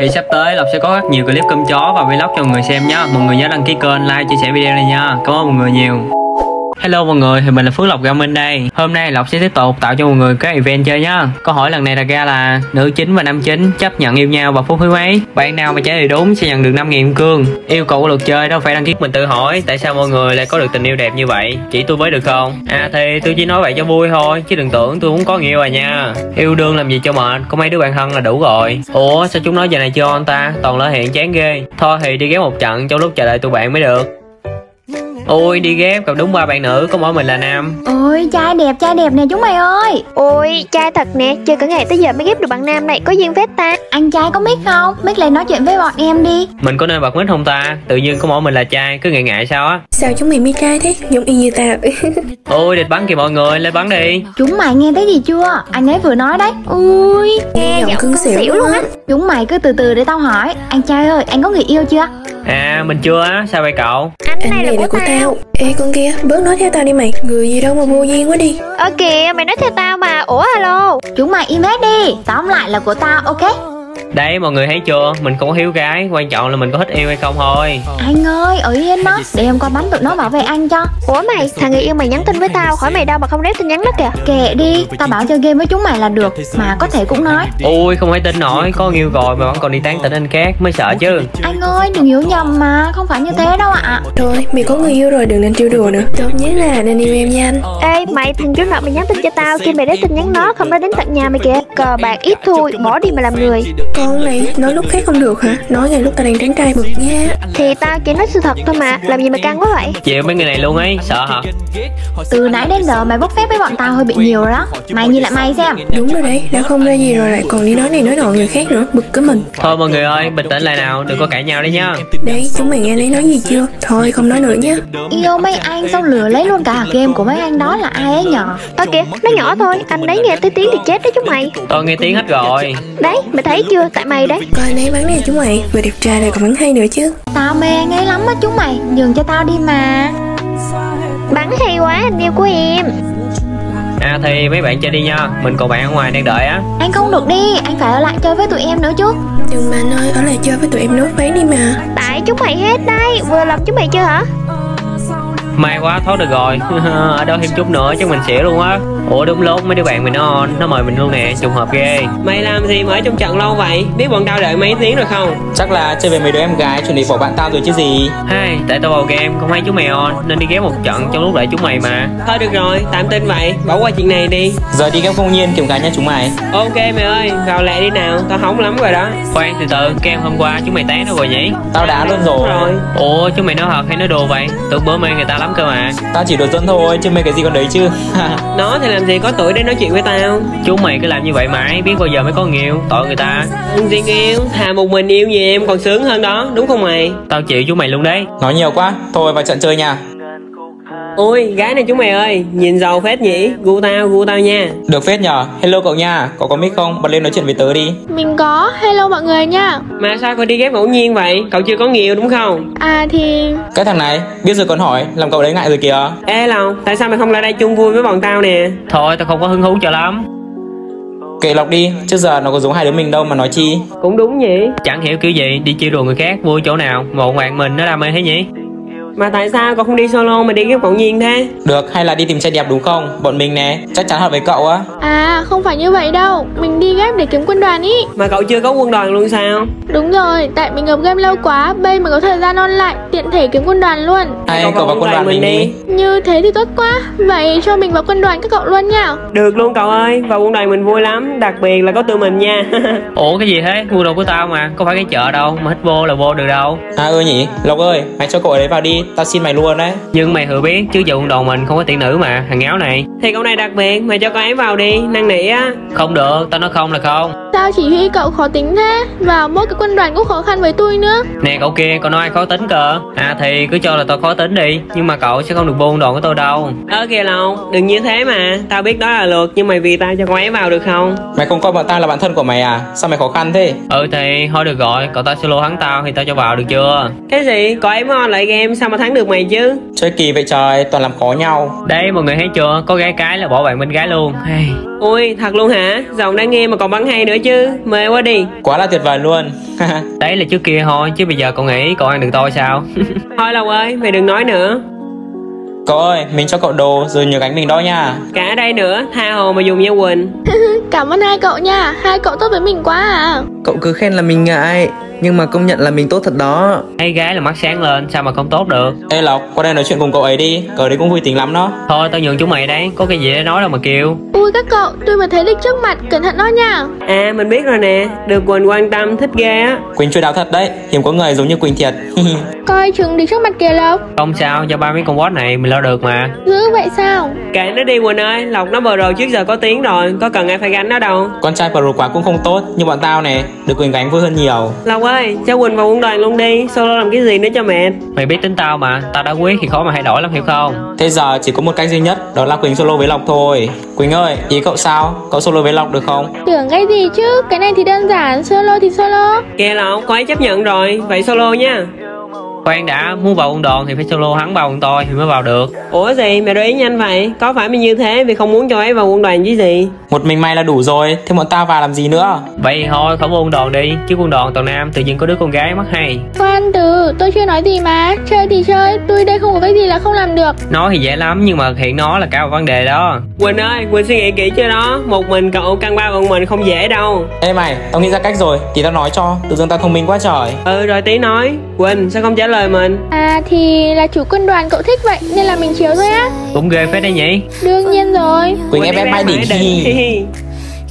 Thì sắp tới Lộc sẽ có rất nhiều clip cơm chó và vlog cho mọi người xem nhé Mọi người nhớ đăng ký kênh, like, chia sẻ video này nha. Cảm ơn mọi người nhiều. Hello mọi người, thì mình là Phước Lộc Gaming đây. Hôm nay Lộc sẽ tiếp tục tạo cho mọi người cái event chơi nhá. Câu hỏi lần này đặt ra là Nữ chính và nam chính chấp nhận yêu nhau vào phút thứ mấy? Bạn nào mà trả lời đúng sẽ nhận được 5 nghìn cương. Yêu cầu của luật chơi đâu phải đăng ký Mình tự hỏi tại sao mọi người lại có được tình yêu đẹp như vậy? Chỉ tôi với được không? À thì tôi chỉ nói vậy cho vui thôi Chứ đừng tưởng tôi muốn có người yêu à nha. Yêu đương làm gì cho mệt Có mấy đứa bạn thân là đủ rồi. Ủa sao chúng nói giờ này chưa anh ta? Toàn lỡ hiện chán ghê. Thôi thì đi ghé một trận trong lúc chờ đợi tụi bạn mới được. Ôi đi ghép gặp đúng ba bạn nữ có mỗi mình là nam. Ôi trai đẹp trai đẹp nè chúng mày ơi. Ôi, trai thật nè, chưa cả ngày tới giờ mới ghép được bạn nam này, có duyên phết ta. Anh trai có mic không? Mic lên nói chuyện với bọn em đi. Mình có nên bật mic không ta? Tự nhiên có mỗi mình là trai cứ ngại ngại sao á? Sao chúng mày mi trai thế? Giống y như tao Ôi địch bắn kìa mọi người lên bắn đi. Chúng mày nghe thấy gì chưa? Anh ấy vừa nói đấy. Ui. Nghe giọng cưng cưng xỉu xỉu luôn á. Chúng mày cứ từ từ để tao hỏi. Anh trai ơi anh có người yêu chưa? À mình chưa á sao vậy cậu Anh này là này là của của tao. tao. Ê con kia, bớt nói theo tao đi mày. Người gì đâu mà vô duyên quá đi. Ơ kìa, mày nói theo tao mà, ủa alo? Chúng mày im hết đi. Tóm lại là của tao ok Đấy mọi người thấy chưa? Mình không có hiếu gái Quan trọng là mình có thích yêu hay không thôi. Anh ơi ở yên đó. Để em qua bắn tụi nó bảo vệ anh cho. Ủa mày, thằng người yêu mày nhắn tin với tao, hỏi mày đâu mà không rep tin nhắn đó kìa. Kệ đi Tao bảo chơi game với chúng mày là được Mà có thể cũng nói. Ui không thể tin nổi Có người yêu rồi mà vẫn còn đi tán tỉnh anh khác Mới sợ chứ. Anh ơi đừng hiểu nhầm mà Không phải như thế đâu ạ. Thôi, mày có người yêu rồi đừng nên trêu đùa nữa. Tốt nhất là nên yêu em nha anh. Ê, mày, thằng trước nọ mày nhắn tin cho tao, khi mày rep tin nhắn nó, không nói đến tận nhà mày kìa. Cờ bạc ít thôi, bỏ đi mà làm người Con này, nói lúc khác không được hả? Nói ngay lúc tao đang tránh trai bực nha. Thì tao chỉ nói sự thật thôi mà, làm gì mà căng quá vậy? Chịu mấy người này luôn ấy Sợ hả? Từ nãy đến giờ mày bốc phép với bọn tao hơi bị nhiều rồi đó. Mày nhìn lại mày xem. Đúng rồi đấy, đã không ra gì rồi lại còn đi nói này nói nọ người khác nữa Bực cái mình. Thôi mọi người ơi bình tĩnh lại nào Đừng có cãi nhau đấy nhá Đấy, chúng mày nghe lấy nói gì chưa? Thôi không nói nữa nhé Yêu mấy anh xong lừa lấy luôn cả game của mấy anh đó là ai ấy nhở Ơ kìa, nó nhỏ thôi, anh đấy nghe tới tiếng thì chết đó chúng mày. Tôi nghe tiếng hết rồi. Đấy, mày thấy chưa, tại mày đấy. Coi anh ấy bắn nè chúng mày Vừa đẹp trai lại còn bắn hay nữa chứ. Tao mê anh ấy lắm á chúng mày Nhường cho tao đi mà. Bắn hay quá, anh yêu của em. À thì mấy bạn chơi đi nha Mình còn bạn ở ngoài đang đợi á. Anh không được đi Anh phải ở lại chơi với tụi em nữa chứ. Đừng mà anh ơi, ở lại chơi với tụi em nốt váy đi mà. Tại chúng mày hết đây, vừa lòng chúng mày chưa hả May quá thoát được rồi. Ở đâu thêm chút nữa chứ mình xỉu luôn á. Ủa đúng lúc mấy đứa bạn mình nó on Nó mời mình luôn nè trùng hợp ghê. Mày làm gì mà ở trong trận lâu vậy? Biết bọn tao đợi mấy tiếng rồi không? Chắc là chơi về mấy đứa em gái chuẩn bị bỏ bạn tao rồi chứ gì. Hai, tại tao vào game không thấy chúng mày on Nên đi ghé một trận trong lúc đợi chúng mày mà. Thôi được rồi, tạm tin vậy, bỏ qua chuyện này đi. Giờ đi game công nhiên kiếm gái nha chúng mày. Ok mày ơi, vào lẹ đi nào, tao hóng lắm rồi đó. Khoan từ từ, kem hôm qua chúng mày tán nó rồi nhỉ? Tao đã luôn rồi. Rồi, Ủa chúng mày nói thật hay nói đùa vậy? Tưởng bữa mê người ta lắm cơ mà. Tao chỉ đùa dân thôi chứ mấy cái gì còn đấy chứ. Nó thì làm gì có tuổi để nói chuyện với tao. Chúng mày cứ làm như vậy mãi Biết bao giờ mới có người yêu Tội người ta. Riêng yêu, thà một mình yêu như em còn sướng hơn đó, đúng không mày? Tao chịu chúng mày luôn đấy. Nói nhiều quá Thôi vào trận chơi nha Ôi, gái này chúng mày ơi, nhìn giàu phết nhỉ, gu tao, gu tao nha Được phết nhờ Hello cậu nha Cậu có mic không? Bật lên nói chuyện với tớ đi Mình có, hello mọi người nha Mà sao coi đi ghép ngẫu nhiên vậy? Cậu chưa có người yêu đúng không? À thì Cái thằng này Biết rồi còn hỏi Làm cậu đấy ngại rồi kìa Ê Lòng, tại sao mày không lại đây chung vui với bọn tao nè? Thôi tao không có hứng thú cho lắm Kệ lọc đi Trước giờ nó có giống hai đứa mình đâu mà nói chi Cũng đúng nhỉ Chẳng hiểu kiểu gì Đi chơi đùa người khác vui chỗ nào Một bạn mình nó đam mê thế nhỉ Mà tại sao cậu không đi solo mà đi ghép ngẫu nhiên thế? Được hay là đi tìm trai đẹp đúng không? Bọn mình nè Chắc chắn hợp với cậu á. À không phải như vậy đâu. Mình đi ghép để kiếm quân đoàn ý. Mà cậu chưa có quân đoàn luôn sao? Đúng rồi, tại mình ngập game lâu quá Bây mà có thời gian on lại Tiện thể kiếm quân đoàn luôn. Hay Cậu cậu vào quân đoàn mình đi. Như thế thì tốt quá. Vậy cho mình vào quân đoàn các cậu luôn nha. Được luôn cậu ơi, vào quân đoàn mình vui lắm, đặc biệt là có tụi mình nha. Ủa cái gì thế? Mua đồ của tao mà Có phải cái chợ đâu Mà thích vô là vô được đâu. À ơ nhỉ Lộc ơi Mày cho cậu ở đấy vào đi Tao xin mày luôn đấy Nhưng mày thừa biết chứ giờ quân đoàn mình không có tiện nữ mà Thằng áo này. Thì cậu này đặc biệt, mày cho con ấy vào đi, năn nỉ á. Không được Tao nói không là không Sao chỉ huy cậu khó tính thế? Vào mỗi cái quân đoàn cũng khó khăn với tôi nữa. Nè cậu kia Cậu nói ai khó tính cơ? À thì cứ cho là tao khó tính đi Nhưng mà cậu sẽ không được quân đoàn của tôi đâu. Ơ kìa Long, đừng như thế mà, tao biết đó là luật nhưng mày vì tao cho con ấy vào được không? Mày không coi bọn tao là bạn thân của mày à? Sao mày khó khăn thế? Ừ thì thôi được rồi Cậu ta solo thắng tao thì tao cho vào được chưa? Cái gì? Con ấy mới on lại game sao mà thắng được mày chứ? Chơi kỳ vậy trời Toàn làm khó nhau. Đấy mọi người thấy chưa? Có gái cái là bỏ bạn bên gái luôn. Hey. Ôi thật luôn hả? Giọng đang nghe mà còn bắn hay nữa chứ. Mê quá đi. Quá là tuyệt vời luôn. Đấy là trước kia thôi chứ bây giờ cậu nghĩ cậu ăn được tôi sao? Thôi Lộc ơi mày đừng nói nữa. Cậu ơi, mình cho cậu đồ rồi nhớ gánh mình đó nha. Cả đây nữa Tha hồ mà dùng nha Quỳnh. Cảm ơn hai cậu nha. Hai cậu tốt với mình quá à. Cậu cứ khen là mình ngại Nhưng mà công nhận là mình tốt thật đó. Thấy gái là mắt sáng lên sao mà không tốt được? Ê Lộc, qua đây nói chuyện cùng cậu ấy đi. Cậu đấy cũng vui tính lắm đó. Thôi tao nhường chúng mày đấy Có cái gì để nói đâu mà kêu Ui các cậu Tôi mà thấy lịch trước mặt Cẩn thận đó nha. À mình biết rồi nè Được Quỳnh quan tâm thích ghê á. Quỳnh chơi đào thật đấy Hiếm có người giống như Quỳnh thiệt. Coi chừng lịch trước mặt kìa Lộc. Không sao do ba mấy con boss này mình lo được mà. Dữ vậy sao? Kệ nó đi Quỳnh ơi Lộc nó bờ rồi trước giờ có tiếng rồi Có cần ai phải gánh nó đâu. Con trai pro quá cũng không tốt Nhưng bọn tao nè, được Quỳnh gánh vui hơn nhiều. Lộc ơi cho Quỳnh vào quân đoàn luôn đi Solo làm cái gì nữa cho mệt. Mày biết tính tao mà Tao đã quyết thì khó mà thay đổi lắm hiểu không? Thế giờ chỉ có một cách duy nhất Đó là Quỳnh solo với Lộc thôi Quỳnh ơi, ý cậu sao? Cậu solo với Lộc được không? Tưởng cái gì chứ Cái này thì đơn giản Solo thì solo Kìa Lộc có ấy chấp nhận rồi Vậy solo nha Khoan đã muốn vào quân đoàn thì phải solo hắn vào quân tôi thì mới vào được. Ủa gì mày để ý nhanh vậy? Có phải mày như thế vì không muốn cho ấy vào quân đoàn chứ gì? Một mình mày là đủ rồi Thế bọn tao vào làm gì nữa? Vậy thì thôi khỏi quân đoàn đi Chứ quân đoàn toàn nam tự nhiên có đứa con gái mắt hay. Khoan từ Tôi chưa nói gì mà. Chơi thì chơi Tôi đây không có cái gì là không làm được. Nói thì dễ lắm nhưng mà hiện nó là cả một vấn đề đó. Quỳnh ơi Quỳnh suy nghĩ kỹ chưa đó? Một mình cậu căng ba bọn mình không dễ đâu. Ê mày, tao nghĩ ra cách rồi Thì tao nói cho Tự dưng tao thông minh quá trời. Ừ rồi tí nói. Quỳnh sao không trả lời mình. À thì là chủ quân đoàn cậu thích vậy Nên là mình chiếu thôi á. Cũng ghê phết đấy nhỉ. Đương nhiên rồi. Quỳnh ép ép mãi đỉnh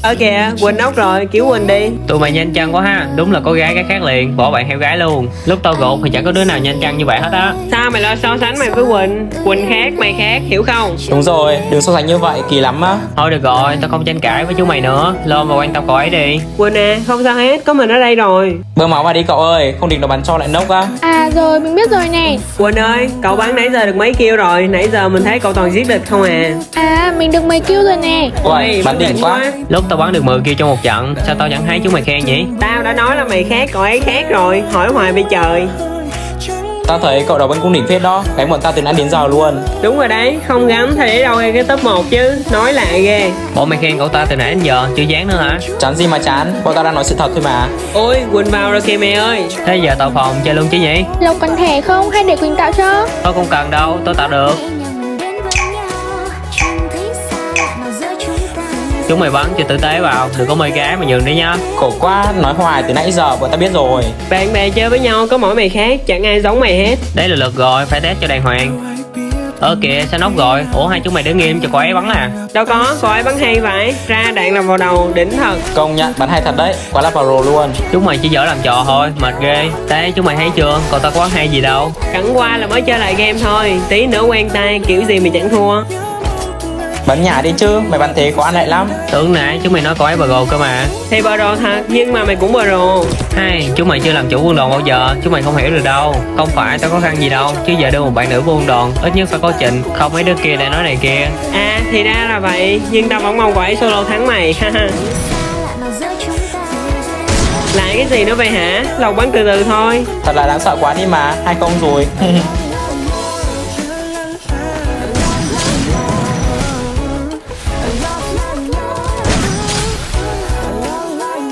hi Ở kìa Quỳnh ốc rồi cứu Quỳnh đi. Tụi mày nhanh chân quá ha Đúng là có gái cái khác liền Bỏ bạn heo gái luôn. Lúc tao gột thì chẳng có đứa nào nhanh chân như vậy hết á. Sao mày lo so sánh mày với Quỳnh? Quỳnh khác mày khác hiểu không? Đúng rồi, đừng so sánh như vậy, kỳ lắm á. Thôi được rồi tao không tranh cãi với chú mày nữa. Lo mà quan tâm cậu ấy đi. Quỳnh à không sao hết có mình ở đây rồi. Bơm máu vào đi cậu ơi Không định nó bắn cho lại nốc á. À rồi mình biết rồi nè. Quỳnh ơi cậu bắn nãy giờ được mấy kill rồi? Nãy giờ mình thấy cậu toàn giết địch không à? À mình được mày kêu rồi nè. Ôi, bắn đỉnh quá. Lúc tao bắn được 10 kia trong một trận. Sao tao chẳng thấy chú mày khen nhỉ Tao đã nói là mày khác cậu ấy khác rồi? Hỏi hoài bị trời. Tao thấy cậu đầu bắn cung đỉnh phết đó. Gánh bọn tao từ nãy đến giờ luôn. Đúng rồi đấy không gắn thì để đâu cái top 1 chứ. Nói lạ ghê. Bộ mày khen cậu ta từ nãy đến giờ chưa dán nữa hả? Chán gì mà chán. Bọn tao đang nói sự thật thôi mà. Ôi Quỳnh vào rồi kìa mẹ ơi. Thế giờ tao phòng chơi luôn chứ nhỉ? Lộc cần thẻ không? Hay để Quỳnh tạo cho? Tôi không cần đâu tôi tạo được Chúng mày bắn cho tử tế vào Đừng có mời gái mà nhường đi nha. Khổ quá, nói hoài từ nãy giờ bọn tao biết rồi. Bạn bè chơi với nhau có mỗi mày khác Chẳng ai giống mày hết. Đấy là lượt rồi phải test cho đàng hoàng. Ơ kìa sao nóc rồi Ủa hai chúng mày đứng nghiêm cho cô ấy bắn à? Đâu có cậu ấy bắn hay vậy. Ra đạn làm vào đầu đỉnh thật. Công nhận bắn hay thật đấy. Quá là pro luôn. Chúng mày chỉ dở làm trò thôi Mệt ghê. Đấy chúng mày thấy chưa? Còn tao có bắn hay gì đâu. Chẳng qua là mới chơi lại game thôi. Tí nữa quen tay kiểu gì mày chẳng thua Bắn nhả đi chứ Mày bắn thế có ăn lại lắm. Tưởng nãy chúng mày nói cô ấy bờ gồ cơ mà. Thì bờ rồ thật nhưng mà mày cũng bờ rồ. Hai, chúng mày chưa làm chủ quân đoàn bao giờ Chúng mày không hiểu được đâu. Không phải tao khó khăn gì đâu Chứ giờ đưa một bạn nữ vô quân đoàn Ít nhất phải có trình Không mấy đứa kia lại nói này kia. À thì ra là vậy. Nhưng tao vẫn mong ấy solo thắng mày ha ha. Lại cái gì nữa vậy hả? Lộc bắn từ từ thôi. Thật là đáng sợ quá đi mà Hai công rồi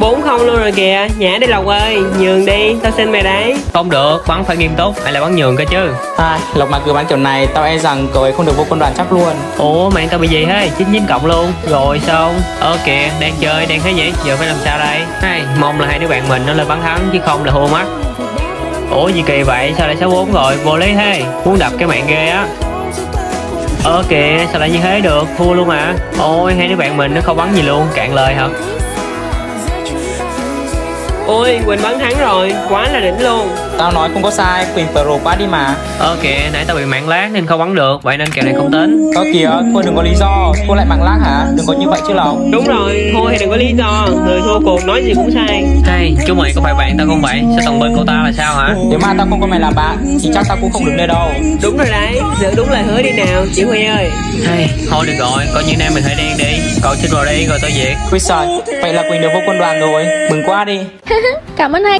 bốn không luôn rồi kìa. Nhả đi Lộc ơi Nhường đi Tao xin mày đấy. Không được Bắn phải nghiêm túc Hay là bắn nhường cơ chứ? Ai, Lộc mà cứ bắn kiểu này Tao e rằng cậu ấy không được vô quân đoàn chắc luôn. Ủa mạng tao bị gì thế? 99 cộng luôn. Rồi sao? Ơ kìa đang chơi đang thế nhỉ Giờ phải làm sao đây? Hai Mong là hai đứa bạn mình nó lên bắn thắng Chứ không là thua mất Ủa gì kỳ vậy? Sao lại số 4 rồi? Vô lý thế. Muốn đập cái mạng ghê á. Ơ kìa sao lại như thế được? Thua luôn à Ôi hai đứa bạn mình nó không bắn gì luôn. Cạn lời hả Ôi Quỳnh bắn thắng rồi Quá là đỉnh luôn. Tao nói không có sai Quỳnh pro quá đi mà. Ơ kìa nãy tao bị mạng lát nên không bắn được Vậy nên kèo này không tính Ơ kìa, thua đừng có lý do. Thua lại bằng lác hả? Đừng có như vậy chứ Lộc. Đúng rồi Thua thì đừng có lý do. Người thua cuộc nói gì cũng sai. Hai chúng mày có phải bạn tao không vậy? Sao tòng bên cô ta là sao hả? Nếu mà tao không có mày làm bạn Thì chắc tao cũng không đứng đây đâu. Đúng rồi đấy Giữ đúng lời hứa đi nào Chị Huy ơi. Hai thôi được rồi Coi như nam mình hơi đen đi. Cậu xin vào đi rồi tao diệt Ui trời, vậy là Quỳnh được vô quân đoàn rồi. Mừng quá đi. Cảm ơn hai.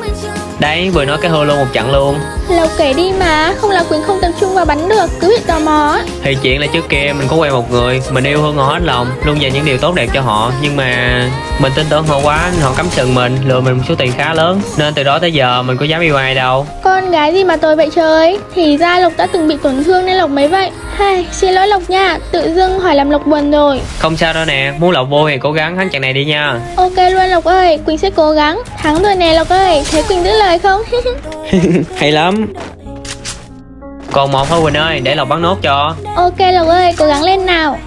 Đấy vừa nói cái hô luôn một trận luôn. Lộc kể đi mà Không là Quỳnh không tập trung vào bắn được Cứ bị tò mò. Thì chuyện là trước kia mình có quen một người Mình yêu thương họ hết lòng Luôn dành những điều tốt đẹp cho họ Nhưng mà mình tin tưởng họ quá Họ cắm sừng mình Lừa mình một số tiền khá lớn. Nên từ đó tới giờ mình có dám yêu ai đâu Con gái gì mà tôi vậy trời? Thì ra Lộc đã từng bị tổn thương nên Lộc mới vậy. Hai, xin lỗi Lộc nha. Tự dưng hỏi làm Lộc buồn rồi. Không sao đâu nè Muốn lộc vô thì cố gắng thắng trận này đi nha. Ok luôn Lộc ơi Quỳnh sẽ cố gắng Thắng rồi nè Lộc ơi. Thế Quỳnh giữ lời không? Hay lắm. Còn một thôi Quỳnh ơi Để lộc bắn nốt cho. Ok Lộc ơi Cố gắng lên nào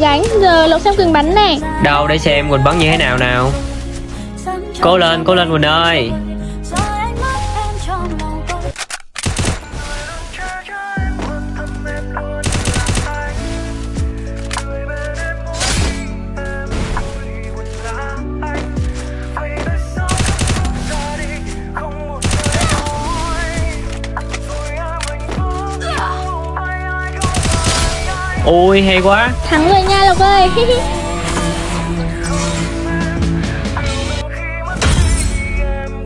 gánh Giờ Lộc xem Quỳnh bắn này. Đâu, để xem Quỳnh bắn như thế nào nào. Cố lên cố lên Quỳnh ơi. Ui hay quá. Thắng rồi nha Lộc ơi.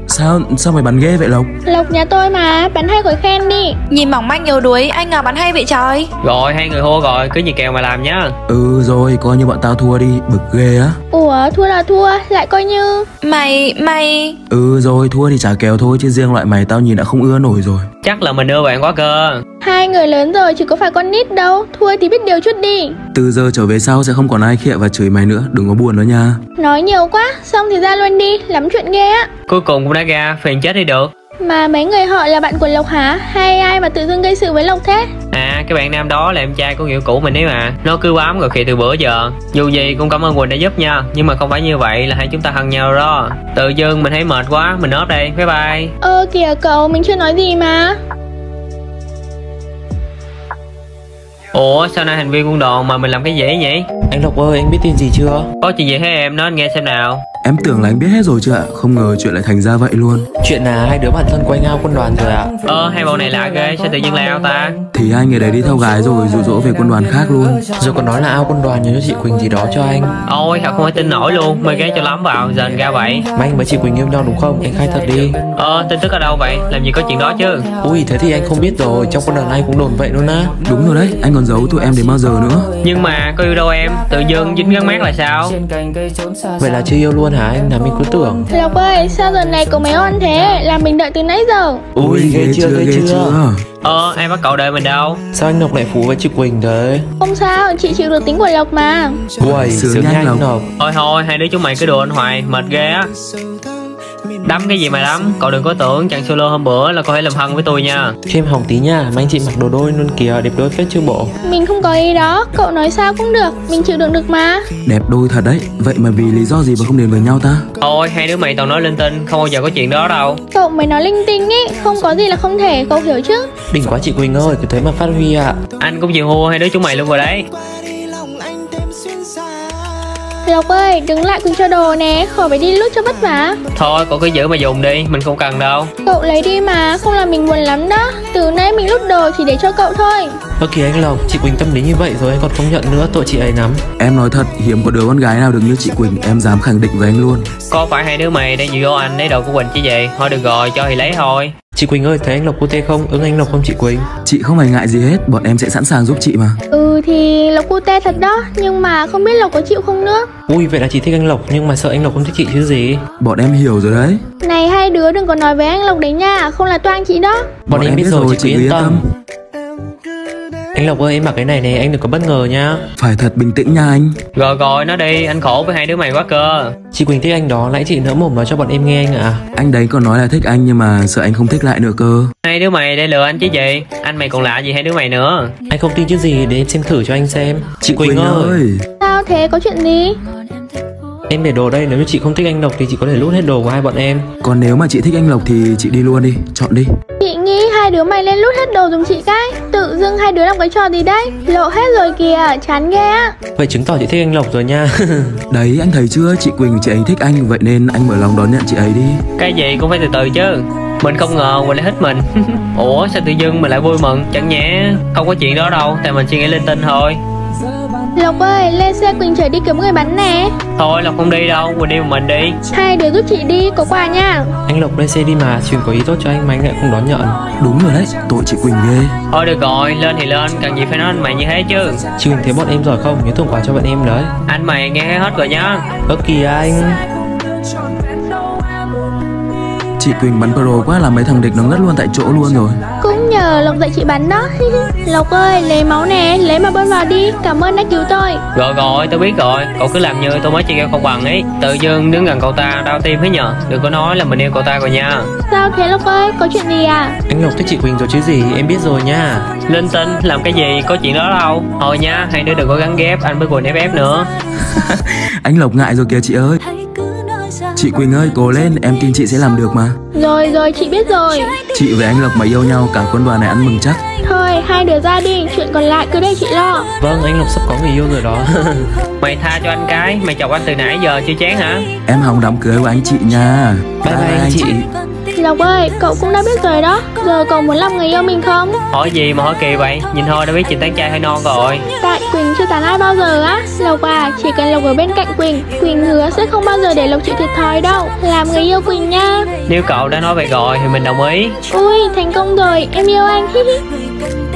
Sao sao mày bắn ghê vậy Lộc? Lộc nhà tôi mà Bắn hay khỏi khen đi. Nhìn mỏng manh yếu đuối, anh nào bắn hay vậy trời. Rồi hai người hô rồi Cứ như kèo mà làm nhá. Ừ rồi coi như bọn tao thua đi Bực ghê á. Ủa thua là thua Lại coi như. Mày, mày. Ừ rồi thua thì trả kèo thôi Chứ riêng loại mày tao nhìn đã không ưa nổi rồi Chắc là mình đưa bạn quá cơ. Hai người lớn rồi chứ có phải con nít đâu. Thua thì biết điều chút đi. Từ giờ trở về sau sẽ không còn ai khịa và chửi mày nữa. Đừng có buồn nữa nha. Nói nhiều quá Xong thì ra luôn đi. Lắm chuyện ghê á. Cuối cùng cũng đã ra Phiền chết đi được Mà mấy người họ là bạn của Lộc hả? Hay ai mà tự dưng gây sự với Lộc thế? À cái bạn nam đó là em trai của nghĩa cũ mình ấy mà. Nó cứ bám rồi khịa từ bữa giờ. Dù gì cũng cảm ơn Quỳnh đã giúp nha. Nhưng mà không phải như vậy là hai chúng ta thân nhau đó. Tự dưng mình thấy mệt quá Mình ốp đây. Bye bye. Ơ kìa cậu mình chưa nói gì mà. Ủa sao nay hành vi quân đoàn mà mình làm cái gì nhỉ? Anh Lộc ơi, anh biết tin gì chưa? Có chuyện gì thế em? Nói anh nghe xem nào Em tưởng là anh biết hết rồi chứ ạ. Không ngờ chuyện lại thành ra vậy luôn. Chuyện là hai đứa bạn thân quay nhau quân đoàn rồi ạ. Ơ hai bọn này lạ ghê Sao tự nhiên lao ta? Thì hai người đấy đi theo gái rồi dụ dỗ về quân đoàn khác luôn. Rồi còn nói là ao quân đoàn nhớ cho chị Quỳnh gì đó cho anh. Ôi thật không thể tin nổi luôn. Mê ghé cho lắm vào Giờ anh ra vậy. Mà anh với chị Quỳnh yêu nhau đúng không? Anh khai thật đi. Ờ tin tức ở đâu vậy? Làm gì có chuyện đó chứ? Ui thế thì anh không biết rồi, trong quân đoàn anh cũng đồn vậy luôn á. Đúng rồi đấy Anh còn giấu tụi em đến bao giờ nữa. Nhưng mà có yêu đâu em? Tự dưng dính gắn mát là sao? Vậy là chưa yêu luôn hả anh? Là mình cứ tưởng. Lộc ơi sao giờ này cậu mới on thế Làm mình đợi từ nãy giờ Ui ghê chưa, ghê chưa? Ờ ai bắt cậu đợi mình đâu Sao anh Lộc lại phú với chị Quỳnh thế? Không sao chị chịu được tính của Lộc mà Uầy, Sướng sướng nha, nhanh. Lộc. Thôi thôi hai đứa chúng mày cứ đùa anh hoài Mệt ghê á Đấm cái gì mà đấm? Cậu đừng có tưởng chàng solo hôm bữa là có thể làm thân với tôi nha. Cho em hỏng tí nha, mà anh chị mặc đồ đôi luôn kìa, đẹp đôi phết chưa bộ. Mình không có ý đó Cậu nói sao cũng được Mình chịu đựng được mà. Đẹp đôi thật đấy Vậy mà vì lý do gì mà không đến với nhau ta? Thôi hai đứa mày toàn nói linh tinh Không bao giờ có chuyện đó đâu. Cậu mới nói linh tinh ý Không có gì là không thể Cậu hiểu chứ? Đỉnh quá chị Quỳnh ơi, cứ thế mà phát huy ạ. Anh cũng chịu hua hai đứa chúng mày luôn rồi đấy Lộc ơi đứng lại Quỳnh cho đồ nè Khỏi phải đi lút cho vất vả. Thôi cậu cứ giữ mà dùng đi Mình không cần đâu. Cậu lấy đi mà Không là mình buồn lắm đó. Từ nay mình lút đồ chỉ để cho cậu thôi. Ơ kìa anh Lộc, chị Quỳnh tâm lý như vậy rồi anh còn không nhận nữa, tội chị ấy lắm. Em nói thật Hiếm có đứa con gái nào được như chị Quỳnh Em dám khẳng định với anh luôn. Có phải hai đứa mày đang dụ dỗ anh lấy đồ của Quỳnh chứ gì? Thôi được rồi cho thì lấy thôi Chị Quỳnh ơi, thấy anh Lộc cute không? Ứng anh Lộc không chị Quỳnh? Chị không phải ngại gì hết Bọn em sẽ sẵn sàng giúp chị mà Ừ thì Lộc cute thật đó Nhưng mà không biết Lộc có chịu không nữa Ui, vậy là chị thích anh Lộc nhưng mà sợ anh Lộc không thích chị chứ gì? Bọn em hiểu rồi đấy Này hai đứa đừng có nói với anh Lộc đấy nha Không là toan chị đó Bọn, em biết rồi, chị, cứ yên tâm. Anh Lộc ơi, em mặc cái này này, anh đừng có bất ngờ nha. Phải thật bình tĩnh nha anh. Rồi rồi nó đi Anh khổ với hai đứa mày quá cơ. Chị Quỳnh thích anh đó, nãy chị nỡ mồm nói cho bọn em nghe anh ạ. Anh đấy còn nói là thích anh Nhưng mà sợ anh không thích lại nữa cơ. Hai đứa mày để lừa anh chứ gì? Anh mày còn lạ gì hai đứa mày nữa? Anh không tin chứ gì, để em xem thử cho anh xem. Chị Quỳnh, ơi. Sao thế có chuyện gì? Em để đồ đây nếu như chị không thích anh Lộc thì chị có thể lút hết đồ của hai bọn em. Còn nếu mà chị thích anh Lộc thì chị đi luôn đi Chọn đi hai đứa mày lên lút hết đồ dùng chị cái. Tự dưng hai đứa làm cái trò gì đấy? Lộ hết rồi kìa, chán ghê á. Vậy chứng tỏ chị thích anh Lộc rồi nha. Đấy anh thấy chưa? Chị Quỳnh chị ấy thích anh Vậy nên anh mở lòng đón nhận chị ấy đi. Cái gì cũng phải từ từ chứ. Mình không ngờ mình lại thích mình. Ủa sao tự dưng mình lại vui mừng? Chẳng nhẽ không có chuyện đó đâu tại mình suy nghĩ linh tinh thôi Lộc ơi, lên xe Quỳnh chở đi kiếm người bắn nè. Thôi là không đi đâu mình đi một mình đi. Hai đứa giúp chị đi, có quà nha. Anh Lộc lên xe đi mà Chuyện có ý tốt cho anh mà anh lại không đón nhận. Đúng rồi đấy Tội chị Quỳnh ghê. Thôi được rồi lên thì lên cần gì phải nói anh mày như thế chứ. Chị Quỳnh thấy bọn em giỏi không? Nhớ thưởng quà cho bọn em đấy. Anh mày nghe hết rồi nhá. Ơ kìa anh. Chị Quỳnh bắn pro quá làm mấy thằng địch nó ngất luôn tại chỗ luôn rồi Cũng nhờ Lộc dạy chị bắn đó. Lộc ơi, lấy máu nè, lấy mà bơm vào đi. Cảm ơn đã cứu tôi. Rồi rồi tôi biết rồi. Cậu cứ làm như tôi mới chơi game không bằng ấy. Tự dưng đứng gần cậu ta đau tim hết nhờ. Đừng có nói là mình yêu cậu ta rồi nha. Sao thế Lộc ơi, có chuyện gì à? Anh Lộc thích chị Quỳnh rồi chứ gì? Em biết rồi nha. Linh tinh làm cái gì? Có chuyện đó đâu. Thôi nha hai đứa đừng có gắn ghép. Anh với quỳnh ff nữa. Anh Lộc ngại rồi kìa chị ơi Chị Quỳnh ơi cố lên Em tin chị sẽ làm được mà. Rồi rồi, chị biết rồi. Chị với anh Lộc mà yêu nhau Cả quân đoàn này ăn mừng chắc. Thôi, hai đứa ra đi, chuyện còn lại cứ để chị lo. Vâng anh Lộc sắp có người yêu rồi đó. Mày tha cho anh cái mày chọc anh từ nãy giờ chưa chán hả? Em hòng đám cưới của anh chị nha. Bye bye anh chị. Lộc ơi, cậu cũng đã biết rồi đó. Giờ cậu muốn làm người yêu mình không? Hỏi gì mà hỏi kỳ vậy? Nhìn thôi đã biết chị tán trai hay non rồi. Tại Quỳnh chưa tán ai bao giờ á. Lộc à, chỉ cần Lộc ở bên cạnh Quỳnh Quỳnh hứa sẽ không bao giờ để Lộc chịu thiệt thòi đâu. Làm người yêu Quỳnh nha. Nếu cậu đã nói vậy rồi thì mình đồng ý. Ui, thành công rồi, em yêu anh